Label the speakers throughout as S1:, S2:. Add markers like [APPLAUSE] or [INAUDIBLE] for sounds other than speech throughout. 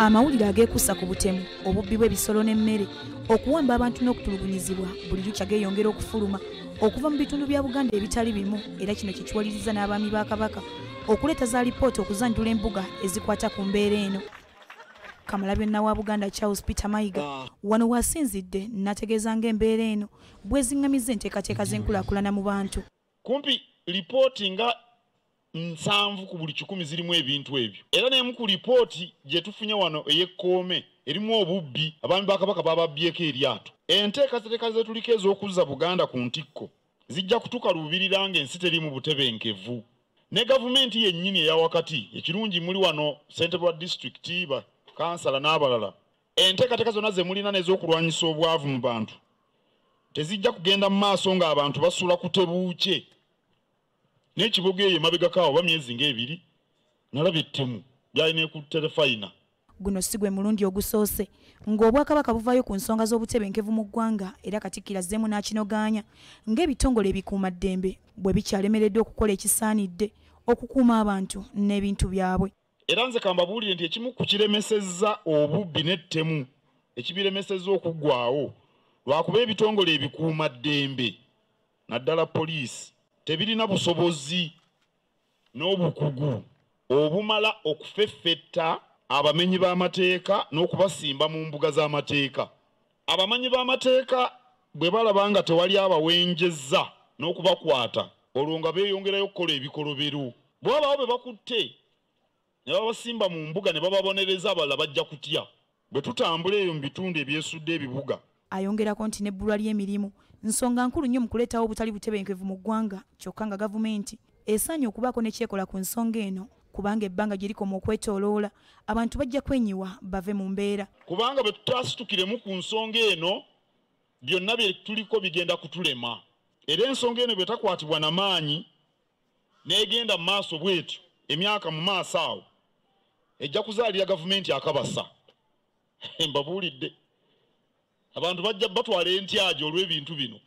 S1: amawulire ageekussa ku butemu obubbi bw'ebisolo n'emmere okuwamba abantu n'okutulugunyizibwa buli lukya geeyongera okufuluma okuva mu bitundu bya buganda ebitali bimu era kino kye kiwaliriza n'abaami ba kabaka okuleeta za lipoota okuzanjula embuga ezikwata ku mbeera eno. Kamalabyonna wa buganda charles peter mayiga wano wasinzidde nategeeza ng'embeera eno bweziŋŋamiza enteekateeka z'enkulaakulana mu bantu.
S2: Kumpi lipooti nga nsanvu ku buli kikumi zirimu ebintu ebyo. Era n'emu ku lipooti gye tufunye wano ey'ekkoome erimu obubbi abaami ba kabaka bababyeko eryato. Enteekateeka ze tuliko ez'okuzza buganda ku ntikko zijja kutukaluubirira ng'ensi terimu butebenkevu. Ne gavumenti yennyini eya wakati ekirungi muli wano ssentebe wa disitulikiti bakansala n'abalala. Enteekateeka zonna ze mulina n'ez'okulwanyisa obwavu mu bantu. Tezijja kugenda mu maaso ng'abantu basula kutebuuke n'ekibuga eyo emabegako awo oba myezi ng'ebiri nalaba ettemu byalina ku terefayina
S1: guno si gwe mulundi ogusoose. Ng'obwakabaka buvaayo ku nsonga z'obutebenkevu mu ggwanga era katikkiro azzeemu n'akinogaanya ng'ebitongole ebikuumaddembe bwe bikyalemereddwa okukola ekisaanidde okukuuma abantu n'ebintu byabwe.
S2: Era nze kambabuulire nti ekimu ku kiremesezza obubbi n'ettemu ekibiremesezza okuggwawo lwakuba ebitongole ebikuumaddembe naddala poliisi tebirina busobozi n'obukugu obumala okufeffetta abamenyi b'amateeka n'okubasimba mu mbuga z'amateeka. Abamanyi b'amateeka bwe balaba nga tewali abawenjezza n'okubakwata olwo nga beeyongerayo okukola ebikolobero bwe babaawo be bakutte ne babasimba mu mbuga ne bababonereza abalala bajja kutya. Bwe tutambula eyo mu bitundu ebyesudde ebibuga
S1: ayongerako nti n'ebbulwa ly'emirimu. Nsonga nkulu nnyo mu kuleetawo obutali butebenkevu mu ggwanga kyokka nga gavumenti esaanye okubaako nekyekola ku nsonga eno kubanga ebbanga gye likoma okwetooloola abantu bajja kwenyiwa bave mu mbeera.
S2: Kubanga bwe tutasitukiremu ku nsonga eno byonna bye tuliko bigenda kutulema. Era ensonga eno bwe takwatibwa na maanyi n'egenda mu maaso bwetyo emyaka mu maaso awo ejja kuzaalira gavumenti akabasa. [LAUGHS] Mbabuulidde abantu bajja batwala entyaji olw'ebintu bino.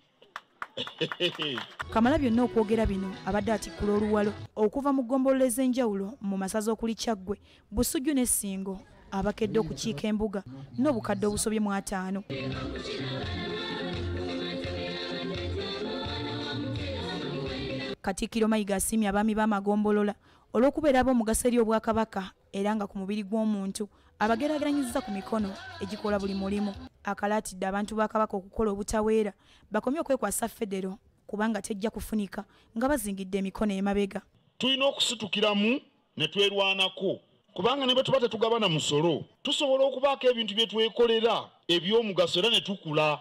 S1: Kamala byonna okwogera bino abadde atikkula oluwalo okuva mu ggombolola ez'enjawulo mu masaza okuli kyaggwe busujju n'essingo abakedde okukiika embuga n'obukadde obusobye mu ataano. Katikkiro mayiga asiimye abaami b'amagombolola olw'okubeera ab'omugaso eri obwakabaka era nga ku mubiri gw'omuntu abageraageranyiza ku mikono egikola buli mulimu. Akalaatidde abantu ba kabaka okukola obutaweera bakomye okwekwasa federo kubanga tejja kufunika nga bazingidde emikono emabega.
S2: Tulina okusitukiramu ne twerwanako kubanga ne bwe tuba tetugabana musolo tusobola okubaako ebintu bye twekolera eby'omugaso era ne tukula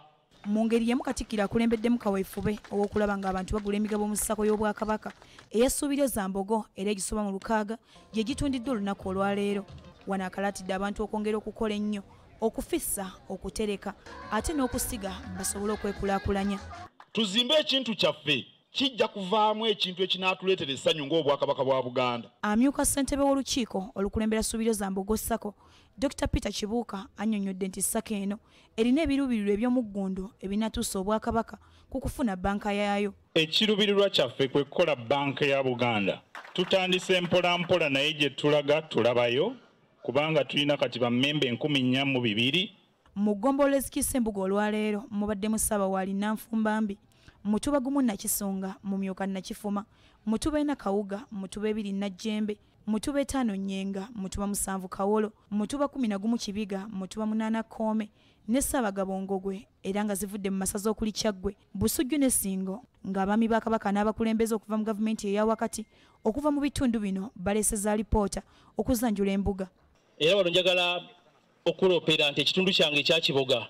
S1: mu ngeri yemu katikkiro akulembeddemu kaweefube ow'okulaba ng'abantu bagula emigabo mu ssako y'obwakabaka. Eyassuubiryo zambogo era egisoba mu lukaaga gye gitundiddwa olunaku olwaleero. Wano akalaatidde abantu okwongera okukola ennyo okufissa okutereka ate n'okusiga basobole okwekulaakulanya.
S2: Tuzimbe ekintu kyaffe kijja kuvaamu ekintu ekinaatuleetera essanyu ng'obwakabaka bwa buganda.
S1: Amyuka ssentebe w'olukiiko olukulembera ssuubiryo zambogo ssako dr peter kibuuka annyonnyodde nti ssako eno erina ebiruubirirwa eby'omuggundu ebinatuusa obwakabaka ku kufuna bbanka yaayo.
S3: Ekiruubirirwa kyaffe kwe kukola banka ya buganda. Tutandise mpolampola naye gye tulaga tulabayo kubanga tulina kati bammemba enkumi nnya mu bibiri.
S1: Mu ggombolola ezikiisa embuga olwaleero mubaddemu ssaabawaali nanfumbambi mutuba gumu nakisonga mumyuka nakifuma. Mutuba ena kawuga mutuba ebiri najjembe. Mutuba etaano nyenga mutuba musanvu kawolo. Mutuba kumi na gumu kibiga mutuba munaana koome ne ssaabagabongogwe era nga zivudde mu masaza okuli kyaggwe busujju n'essingo ng'abaami ba kabaka n'abakulembeze okuva mu gavumenti eya wakati okuva mu bitundu bino baleeseza alipoota okuzanjula embuga.
S4: Era wano njagala okuloopera nti ekitundu kyange ekyakiboga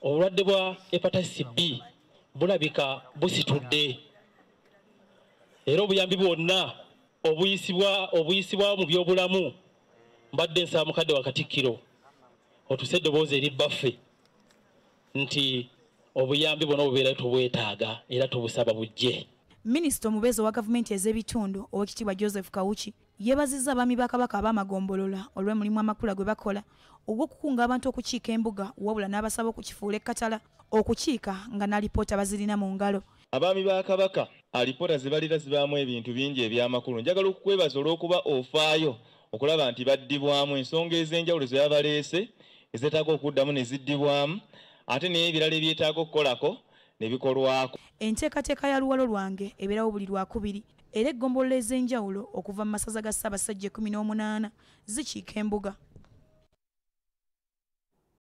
S4: obulwadde bwa hepatitis b bulabika busitudde. Era obuyambi bwonna obuyisibwa mu byobulamu mbadde nsaba mukadde wa katikkiro otuse eddoboozi eri bbaffe nti obuyambi bwonna obubeerayo tubwetaaga era tubusaba bujje.
S1: Minisita omubeezi owa gavumenti ez'ebitundu owekitiibwa joseph kawuki yeebazizza abaami ba kabaka ab'amagombolola olw'omulimu amakula gwe bakola ogw'okukunga abantu okukiika embuga wabula n'abasaba okukifuula ekkatala okukiika nga n'alipoota bazirina mu ngalo.
S5: Abaami ba kabaka alipoota ze balira zibaamu ebintu bingi ebyamakulu. Njagala okukwebaza olw'okuba ofaayo okulaba nti baddibwamu ensonga ez'enjawulo ze babaleese ezeetaaga okuddamu ne ziddibwamu ate naye ebirala ebyetaaga okukolako ne bikolwako.
S1: Enteekateeka ya luwalo lwange ebeerawo buli lwakubiri era eggombolola ez'enjawulo okuva mu masaza ga Ssaabasajja 18 zikiika embuga.